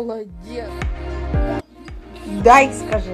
Молодец. Дай, скажи.